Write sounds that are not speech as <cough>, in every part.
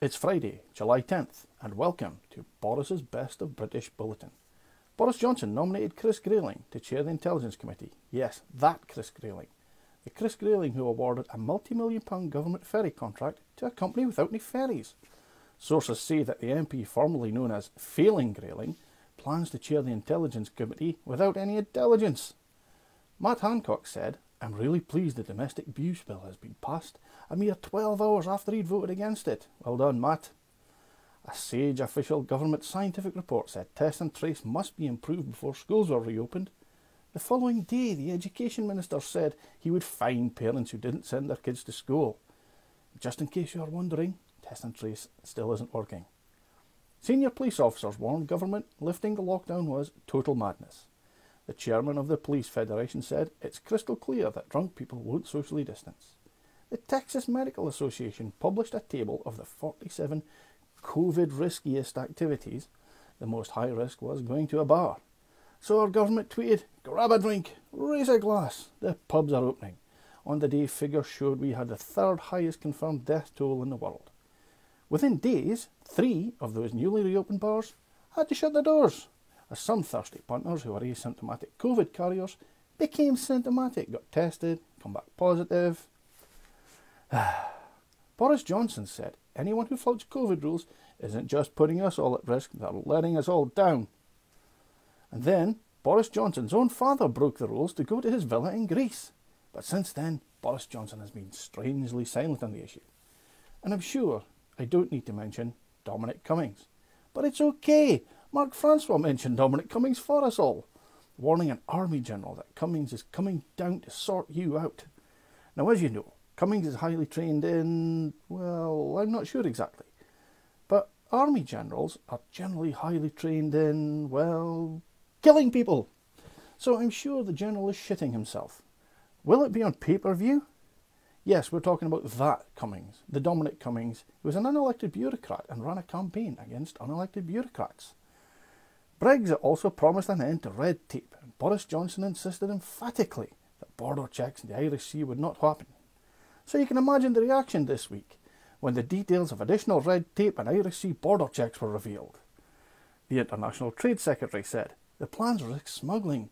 It's Friday, July 10th, and welcome to Boris's Best of British Bulletin. Boris Johnson nominated Chris Grayling to chair the Intelligence Committee. Yes, that Chris Grayling. The Chris Grayling who awarded a multi million pound government ferry contract to a company without any ferries. Sources say that the MP, formerly known as Failing Grayling, plans to chair the Intelligence Committee without any intelligence. Matt Hancock said, I'm really pleased the domestic abuse bill has been passed a mere 12 hours after he'd voted against it. Well done, Matt. A sage official government scientific report said test and trace must be improved before schools were reopened. The following day, the Education Minister said he would fine parents who didn't send their kids to school. Just in case you are wondering, test and trace still isn't working. Senior police officers warned government lifting the lockdown was total madness. The chairman of the Police Federation said it's crystal clear that drunk people won't socially distance. The Texas Medical Association published a table of the 47 COVID riskiest activities. The most high risk was going to a bar. So our government tweeted, grab a drink, raise a glass, the pubs are opening. On the day, figures showed we had the third highest confirmed death toll in the world. Within days, three of those newly reopened bars had to shut their doors as some thirsty punters who were asymptomatic COVID carriers became symptomatic, got tested, come back positive. <sighs> Boris Johnson said anyone who flouts COVID rules isn't just putting us all at risk, they're letting us all down. And then Boris Johnson's own father broke the rules to go to his villa in Greece. But since then, Boris Johnson has been strangely silent on the issue. And I'm sure I don't need to mention Dominic Cummings. But it's okay. Mark Francois mentioned Dominic Cummings for us all, warning an army general that Cummings is coming down to sort you out. Now, as you know, Cummings is highly trained in, well, I'm not sure exactly. But army generals are generally highly trained in, well, killing people. So I'm sure the general is shitting himself. Will it be on pay per view? Yes, we're talking about that Cummings, the Dominic Cummings, who was an unelected bureaucrat and ran a campaign against unelected bureaucrats. Brexit also promised an end to red tape, and Boris Johnson insisted emphatically that border checks in the Irish Sea would not happen. So you can imagine the reaction this week when the details of additional red tape and Irish Sea border checks were revealed. The International Trade Secretary said the plans risk smuggling,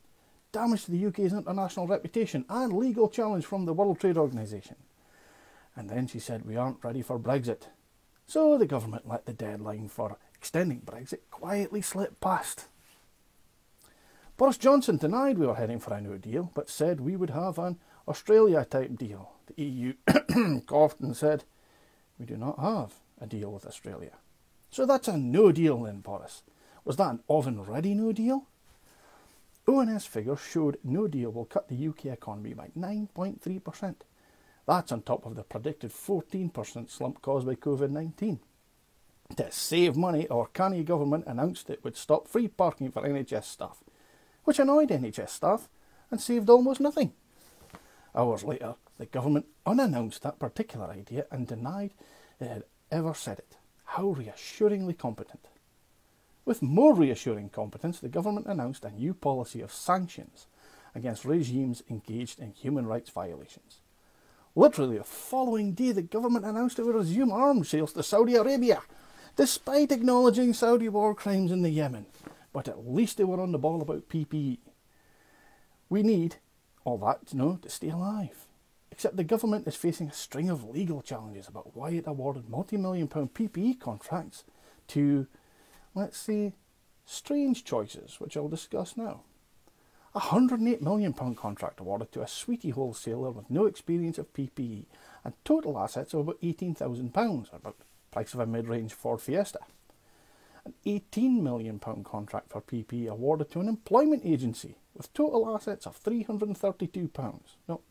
damage to the UK's international reputation, and legal challenge from the World Trade Organization. And then she said we aren't ready for Brexit. So the government let the deadline for extending Brexit quietly slipped past. Boris Johnson denied we were heading for a no deal, but said we would have an Australia type deal. The EU coughed and said, We do not have a deal with Australia. So that's a no deal then, Boris. Was that an oven ready no deal? ONS figures showed no deal will cut the UK economy by 9.3%. That's on top of the predicted 14% slump caused by COVID 19. To save money, our canny government announced it would stop free parking for NHS staff, which annoyed NHS staff and saved almost nothing. Hours later, the government unannounced that particular idea and denied it had ever said it. How reassuringly competent. With more reassuring competence, the government announced a new policy of sanctions against regimes engaged in human rights violations. Literally, the following day, the government announced it would resume arms sales to Saudi Arabia despite acknowledging Saudi war crimes in the Yemen. But at least they were on the ball about PPE. We need all that you know to stay alive. Except the government is facing a string of legal challenges about why it awarded multi million pound PPE contracts to, let's say, strange choices, which I'll discuss now. A £108 million contract awarded to a sweetie wholesaler with no experience of PPE and total assets of about £18,000, about price of a mid-range Ford Fiesta. An £18 million contract for PP awarded to an employment agency with total assets of £332. No,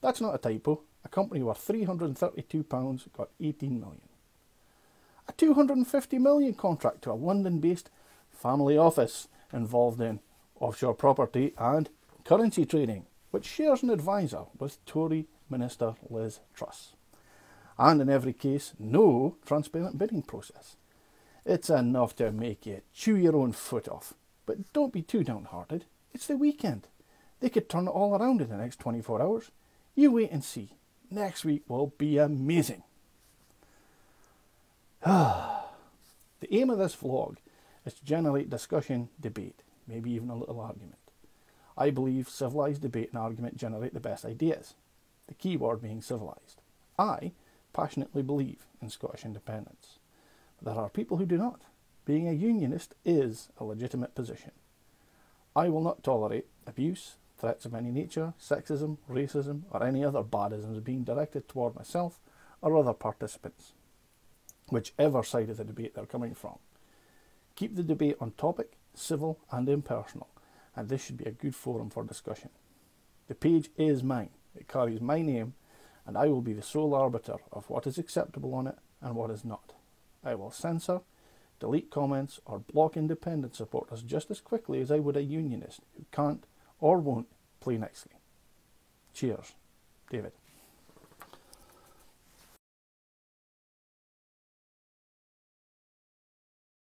that's not a typo. A company worth £332 got £18 million. A £250 million contract to a London-based family office involved in offshore property and currency trading, which shares an advisor with Tory Minister Liz Truss and in every case, no transparent bidding process. It's enough to make you chew your own foot off. But don't be too downhearted. It's the weekend. They could turn it all around in the next 24 hours. You wait and see. Next week will be amazing. <sighs> the aim of this vlog is to generate discussion, debate, maybe even a little argument. I believe civilised debate and argument generate the best ideas, the key word being civilised. I passionately believe in Scottish independence. But there are people who do not. Being a unionist is a legitimate position. I will not tolerate abuse, threats of any nature, sexism, racism, or any other badisms being directed toward myself or other participants, whichever side of the debate they're coming from. Keep the debate on topic, civil, and impersonal, and this should be a good forum for discussion. The page is mine, it carries my name, and I will be the sole arbiter of what is acceptable on it and what is not. I will censor, delete comments, or block independent supporters just as quickly as I would a unionist who can't or won't play nicely. Cheers, David.